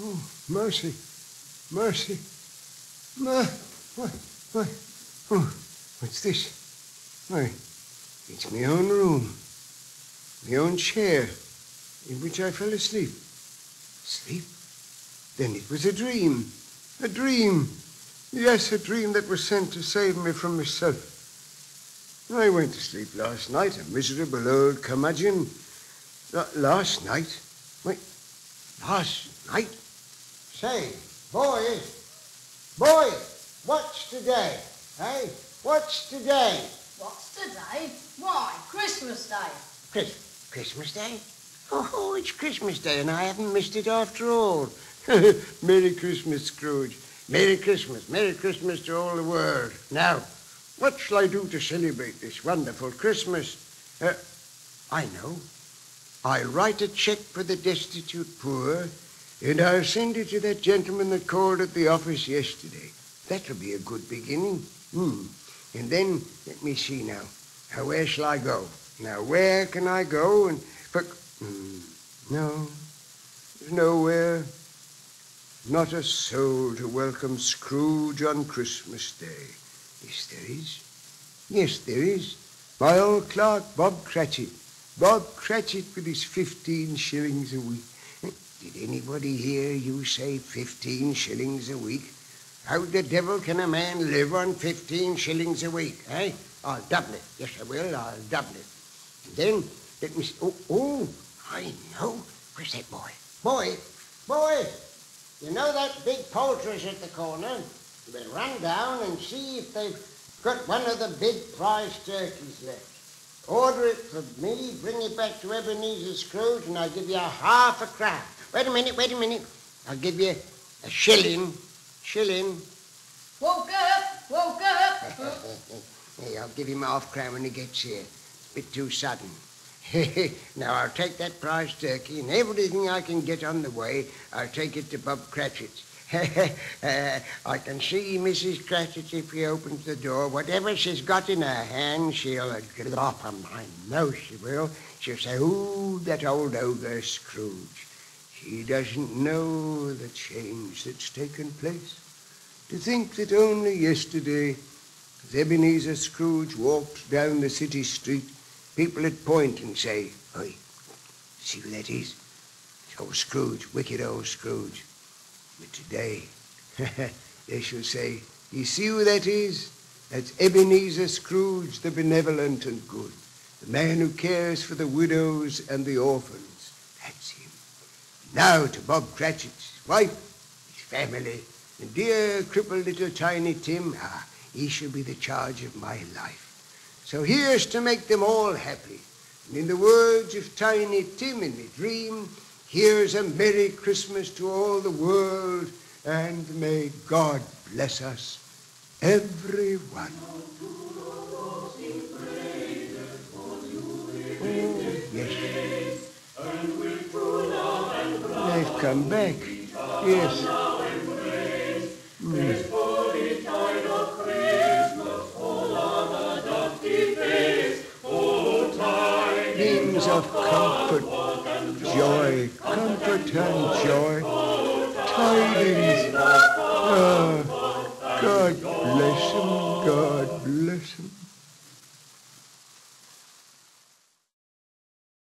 Oh, mercy. Mercy. Ma, what, what, oh, what's this? Why, it's my own room. My own chair in which I fell asleep. Sleep? Then it was a dream. A dream. Yes, a dream that was sent to save me from myself. I went to sleep last night, a miserable old curmudgeon. L- last night? Wait, last night? Say, boys, boys, what's today? Hey, what's today? What's today? Why, Christmas Day. Chris- Christmas Day? Oh, it's Christmas Day, and I haven't missed it after all. Merry Christmas, Scrooge. Merry Christmas. Merry Christmas to all the world. Now, what shall I do to celebrate this wonderful Christmas? Uh, I know. I'll write a check for the destitute poor, and I'll send it to that gentleman that called at the office yesterday. That'll be a good beginning. Hmm. And then, let me see now. Now, where shall I go? Now, where can I go? And for, hmm, no, nowhere. Not a soul to welcome Scrooge on Christmas Day. Yes, there is. Yes, there is. My old clerk, Bob Cratchit. Bob Cratchit with his 15 shillings a week. Did anybody hear you say 15 shillings a week? How the devil can a man live on 15 shillings a week, eh? I'll double it. Yes, I will. I'll double it. And then, let me. Oh, oh, I know. Where's that boy? Boy, boy, you know that big poultry's at the corner? You better run down and see if they've got one of the big prize turkeys left. Order it for me, bring it back to Ebenezer Scrooge, and I'll give you a half a crown. Wait a minute, wait a minute. I'll give you a shilling. Shilling. Woke up, woke up. hey, I'll give him a half crown when he gets here. It's a bit too sudden. now I'll take that prize turkey and everything I can get on the way, I'll take it to Bob Cratchit's. I can see Mrs. Cratchit if he opens the door. Whatever she's got in her hand, she'll glop on. I know she will. She'll say, Ooh, that old ogre Scrooge. She doesn't know the change that's taken place. To think that only yesterday, as Ebenezer Scrooge walked down the city street, people would point and say, Oi, see who that is? It's old Scrooge, wicked old Scrooge. But today, they shall say, You see who that is? That's Ebenezer Scrooge, the benevolent and good, the man who cares for the widows and the orphans. That's him. Now to Bob Cratchit's wife, his family, and dear crippled little tiny Tim. Ah, he shall be the charge of my life. So here's to make them all happy. And in the words of Tiny Tim in my dream, here's a Merry Christmas to all the world, and may God bless us, everyone. Oh, yes. They've come back. Yes. Mm. Of comfort, joy, comfort and joy, tidings. Ah, God bless him, God bless him.